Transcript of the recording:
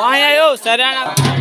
वहाँ आयो सरियाणा